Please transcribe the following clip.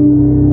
you.